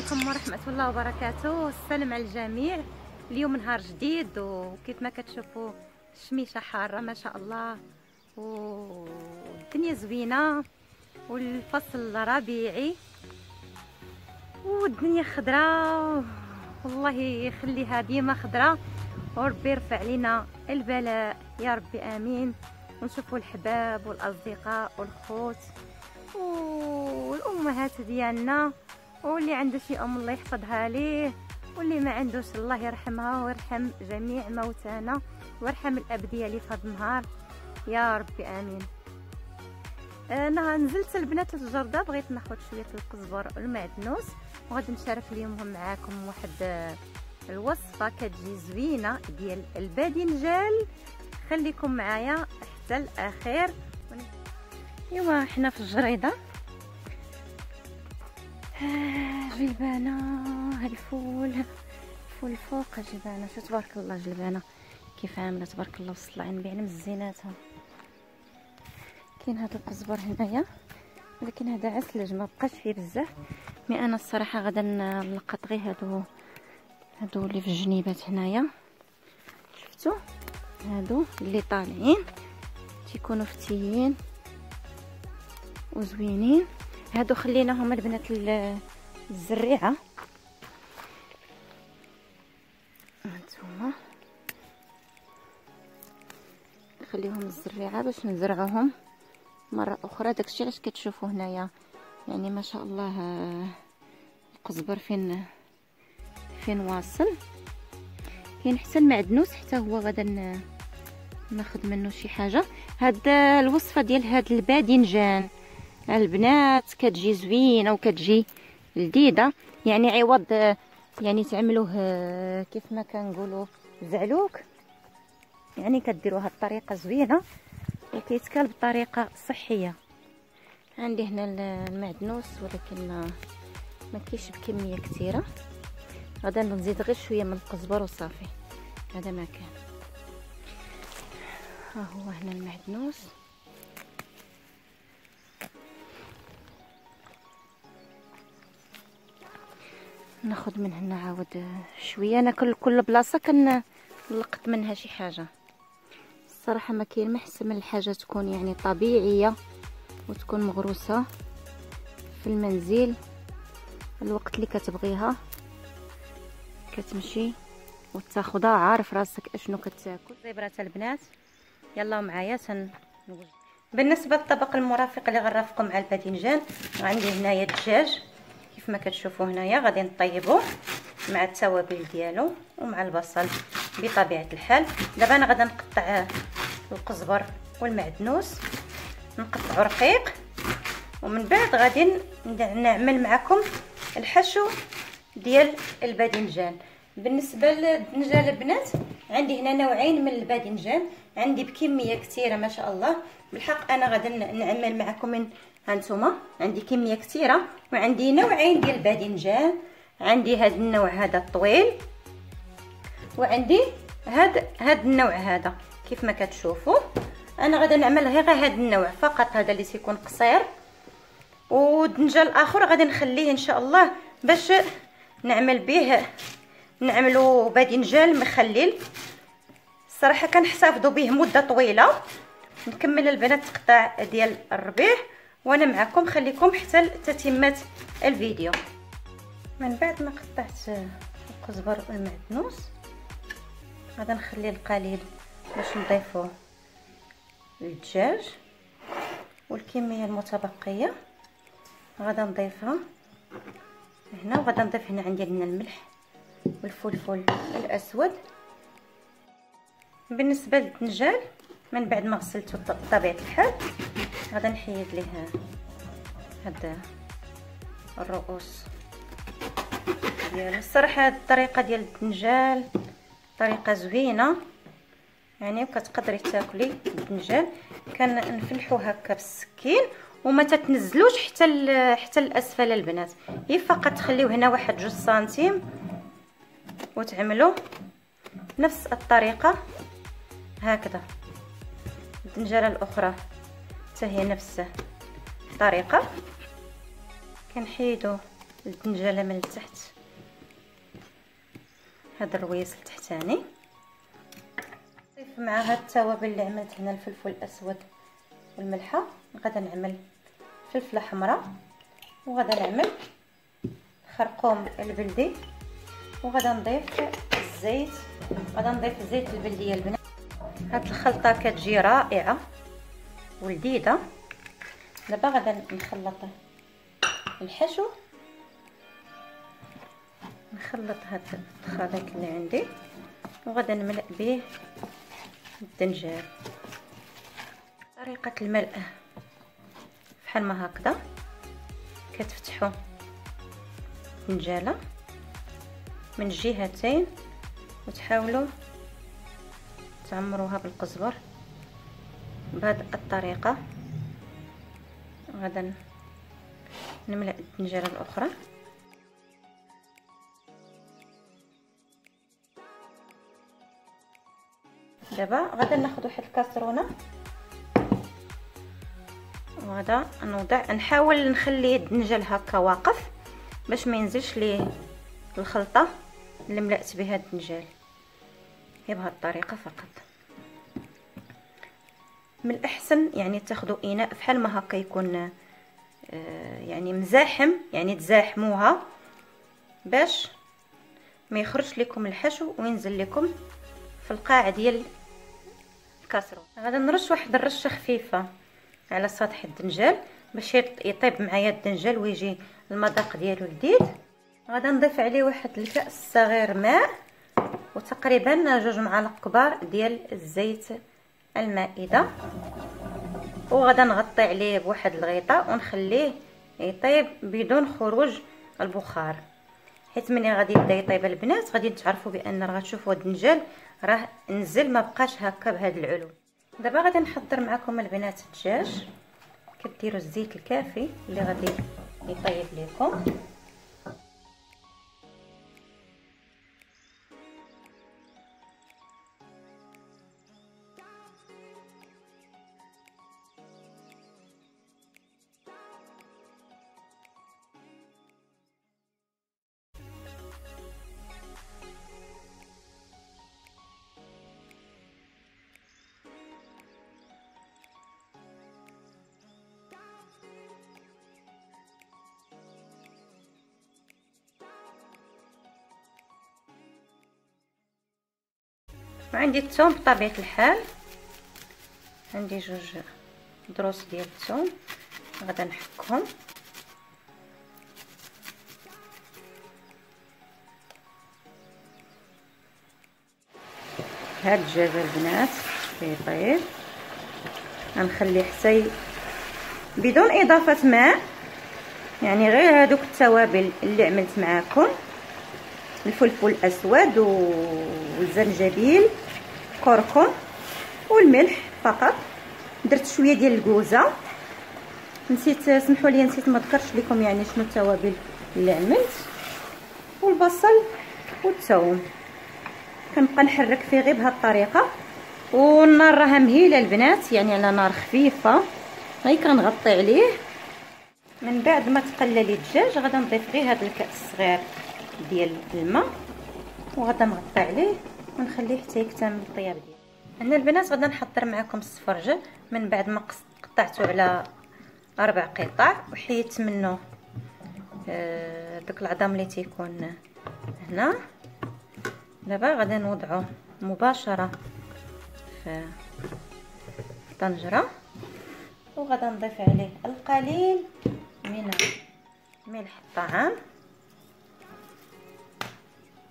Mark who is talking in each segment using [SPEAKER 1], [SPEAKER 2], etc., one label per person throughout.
[SPEAKER 1] ورحمة الله وبركاته. السلام على الجميع. اليوم نهار جديد وكيف ما كتشوفوا الشميشة حارة ما شاء الله والدنيا زوينة والفصل ربيعي والدنيا خضراء والله يخليها ديما خضراء وربي يرفع علينا البلاء. يا ربي آمين. ونشوفوا الحباب والأصدقاء والخوت والأمهات ديالنا. واللي عنده شي أم الله يحفظها ليه واللي ما عندوش الله يرحمها ويرحم جميع موتانا ويرحم الأب ديالي في هذا النهار. يا ربي آمين. أنا نزلت البنات الجرده بغيت ناخذ شوية القزبر والمعدنوس وغادي نشارك اليوم معاكم واحد الوصفة كتجي زوينة ديال الباذنجان. خليكم معايا حتى الأخير. ايوا حنا في الجريدة. جلبانة الفول. الفول فوق جلبانة. شو تبارك الله جلبانة؟ كيف عاملة؟ تبارك الله وصل عين بيعنا مزيناتها. كاين هذا القزبر هنايا. ولكن هذا عسلج ما بقاش فيه بزاف. مي أنا الصراحة غادا نلقط غير هادو هادو اللي في الجنيبات هنايا. شفتوا هادو اللي طالعين تيكونوا فتيين وزوينين. هادو خليناهم البنات الزريعة. هانتوما. نخليهم الزريعة باش نزرعوهم. مرة أخرى داكشي علاش كتشوفوا هنايا. يعني ما شاء الله القزبر فين فين واصل؟ كاين حتى المعدنوس حتى هو غادا ناخذ منه شي حاجة. هاد الوصفة ديال هاد الباذنجان. البنات كتجي زوينه وكتجي لذيذة. يعني عوض يعني تعملوه كيف ما كنقولوا زعلوك. يعني كديروها بطريقة زوينة وكيتكال بطريقة صحية. عندي هنا المعدنوس ولكن ما كاينش بكمية كثيرة. غادا نزيد غير شوية من القزبر وصافي. هذا ما كان. ها هو هنا المعدنوس. ناخذ من هنا عاود شوية. أنا كل كل بلاصة كنلقط منها شي حاجة. الصراحة ما كاين ما من الحاجة تكون يعني طبيعية وتكون مغروسة في المنزل. الوقت اللي كتبغيها كتمشي وتاخذها عارف راسك أشنو كتاكل. زبرات البنات. يلا معايا سن بالنسبة للطبق المرافق اللي غنرافقو مع الباذنجان عندي هنايا الدجاج. كيف ما كتشوفوا هنايا غادي نطيبوه مع التوابل ديالو ومع البصل بطبيعة الحال. دابا أنا غادي نقطع القزبر والمعدنوس نقطعو رقيق ومن بعد غادي نعمل معكم الحشو ديال الباذنجان. بالنسبة للباذنجان البنات عندي هنا نوعين من الباذنجان عندي بكمية كثيرة ما شاء الله. بالحق أنا غادي نعمل معكم من هانتوما عندي كمية كثيرة وعندي نوعين ديال الباذنجان. عندي هذا النوع هذا الطويل وعندي هذا هذا النوع هذا. كيف ما كتشوفوا أنا غادي نعمل غير هذا النوع فقط هذا اللي تيكون قصير. والدنجة الآخر غادي نخليه إن شاء الله باش نعمل به نعملو باذنجان مخلل. الصراحه كنحتفظوا به مدة طويلة. نكمل البنات قطع ديال الربيع. وأنا معكم خليكم حتى تتمه الفيديو. من بعد ما قطعت القزبر والمعدنوس غادي نخلي القليل باش نضيفوه للدجاج والكمية المتبقية. غادي نضيفها هنا وغادي نضيف هنا عندي هنا الملح والفلفل الأسود. بالنسبة للدنجال من بعد ما غسلته بطبيعه الحال غادي نحيد ليه هاد الرؤوس ديالو. الصراحة هاد الطريقة ديال الدنجال طريقة زوينة. يعني وكتقدري تاكلي الدنجال. كنفلحو هكا بالسكين وما تتنزلوش حتى حتى الأسفل البنات. هي فقط تخليو هنا واحد جوج سنتيم وتعملوا نفس الطريقة هكذا. الدنجالة الأخرى. حتى هي نفس الطريقة. كنحيدو الدنجاله من التحت. هذا الرويس التحتاني. نضيف معها التوابل اللي عملت هنا الفلفل الأسود والملحة. غادا نعمل فلفلة حمراء وغادا نعمل خرقوم البلدي وغادا نضيف الزيت. غادا نضيف زيت البلدية البنات. هاد الخلطة كتجي رائعة. ولذيذه دابا غادا نخلط الحشو نخلط هاد الخليط اللي عندي. وغادا نملأ به الدنجال طريقة الملء بحال ما هكذا. كتفتحوا الدنجالة من الجهتين وتحاولوا تعمروها بالقزبر. بهذه الطريقة. غادا نملأ الدنجالة الأخرى. دابا غادا ناخذ واحد الكاسرونة. وغادا نوضع نحاول نخلي الدنجال هكا واقف باش ما ينزلش ليه الخلطة اللي ملأت بها الدنجال هي بهذه الطريقة فقط. من الاحسن يعني تاخذوا إناء بحال ما هكا يكون آه يعني مزاحم يعني تزاحموها باش ما يخرجش لكم الحشو وينزل لكم في القاع ديال الكاسرون غادي نرش واحد الرشة خفيفة على سطح الدنجال باش يطيب معايا الدنجال ويجي المذاق ديالو لذيذ. غادي نضيف عليه واحد الكأس صغير ماء وتقريبا جوج معالق كبار ديال الزيت المائدة. وغادا نغطي عليه بواحد الغطاء ونخليه يطيب بدون خروج البخار. حيت ملي غادي يبدا يطيب البنات غادي تعرفوا بأن راه غتشوفوا الدنجال راه نزل ما بقاش هكا بهذا العلو. دابا غادي نحضر معكم البنات الدجاج. كديروا الزيت الكافي اللي غادي يطيب لكم وعندي الثوم بطبيعة الحال. عندي جوج دروس ديال الثوم غادا نحكهم. هاد الدجاج البنات كيطيب غنخليه حتى بدون إضافة ماء. يعني غير هادوك التوابل اللي عملت معاكم. الفلفل الأسود والزنجبيل كركم والملح فقط. درت شوية ديال الكوزة. نسيت سمحوا لي نسيت ما ذكرتش لكم يعني شنو التوابل اللي عملت. والبصل والثوم كنبقى نحرك فيه غير بهذه الطريقة. والنار راها مهيلة البنات. يعني على نار خفيفة. غير كنغطي عليه. من بعد ما تقلى لي الدجاج غادا نضيف غير هذا الكأس الصغير ديال الماء وغادا نغطي عليه ونخليه حتى يكتمل الطياب ديالو. هنا البنات غادا نحضر معكم السفرجل من بعد ما قطعته على أربع قطع وحيدت منه آه داك العظام اللي تيكون هنا. دابا غادي نوضعه مباشرة في الطنجره وغادا نضيف عليه القليل من ملح الطعام.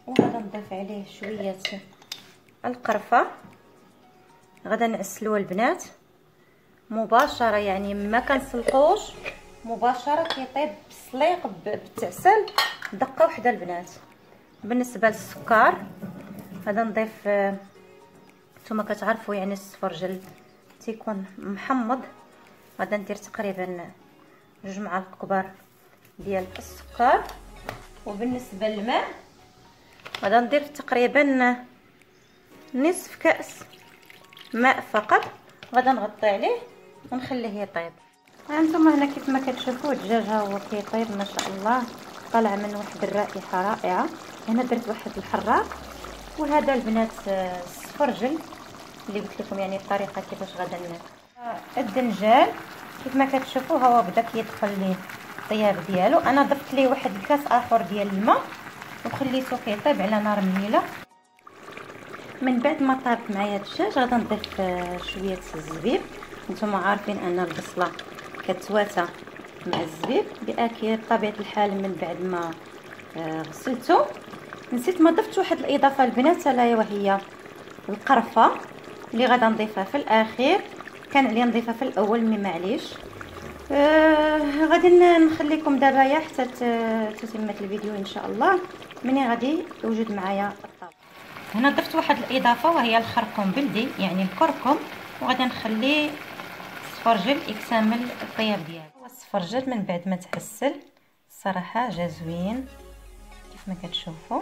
[SPEAKER 1] وغادا نضيف عليه شوية القرفة. غادا نعسلوه البنات. مباشرة يعني ما كنسلقوش مباشرة كيطيب بالسليق بالتعسل دقة وحدة البنات. بالنسبة للسكر غادا نضيف نتوما كتعرفوا يعني السفرجل تيكون محمض. غادا ندير تقريبا جوج معالق كبار ديال السكر. وبالنسبة للماء غادا ندير تقريبا نصف كأس ماء فقط. غادا نغطي عليه ونخليه يطيب. هانتوما هنا كيف ما كتشوفوا الدجاج ها هو كيطيب ما شاء الله. طالع من واحد الرائحة رائعة. هنا درت واحد الحراق. وهذا البنات السفرجل اللي قلت لكم يعني الطريقة كيفاش غادا الدنجال كيف ما كتشوفوا هو بدا كيدخل لي الطياب ديالو. أنا ضفت ليه واحد الكاس آخر ديال الماء. وخليته كيطيب على نار مهيلة. من بعد ما طاب معايا الدجاج غادي نضيف شوية الزبيب. نتوما عارفين أن البصلة كتواتى مع الزبيب باكيد بطبيعه الحال من بعد ما آه، غسلته. نسيت ما ضفت واحد الإضافة البنات لا وهي القرفة اللي غادا نضيفها في الأخير. كان عليا نضيفها في الأول مي معليش. آه غادي نخليكم دابا حتى تتمة الفيديو إن شاء الله. مني غادي يوجد معايا الطابق هنا ضفت واحد الإضافة وهي الخرقوم بلدي يعني الكركم وغادي نخلي السفرجل يكتمل الطياب ديالو السفرجل من بعد ما تحسل الصراحه جا زوين كيف ما كتشوفوا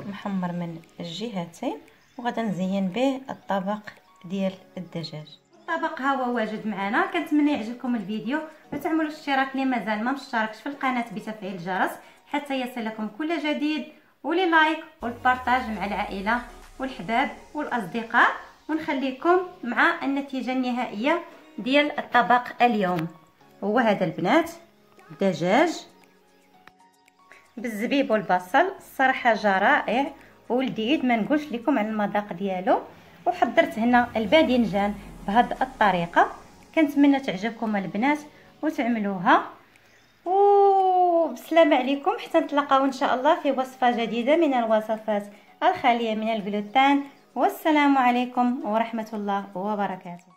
[SPEAKER 1] محمر من الجهتين وغادي نزين به الطبق ديال الدجاج. الطبق ها هو واجد معنا كنتمنى يعجبكم الفيديو وتعملوا اشتراك اللي مازال ما مشتركش في القناة بتفعيل الجرس. حتى يصلكم كل جديد. ولي لايك والبارطاج مع العائلة والحباب والأصدقاء ونخليكم مع النتيجة النهائية ديال الطبق اليوم. هو هذا البنات دجاج بالزبيب والبصل الصراحه جا رائع. ولذيذ ما نقولش لكم على المذاق ديالو. وحضرت هنا الباذنجان بهذه الطريقة. كنتمنى تعجبكم البنات وتعملوها. وبسلامه عليكم حتى نتلاقاو إن شاء الله في وصفة جديدة من الوصفات الخالية من الجلوتين والسلام عليكم ورحمة الله وبركاته.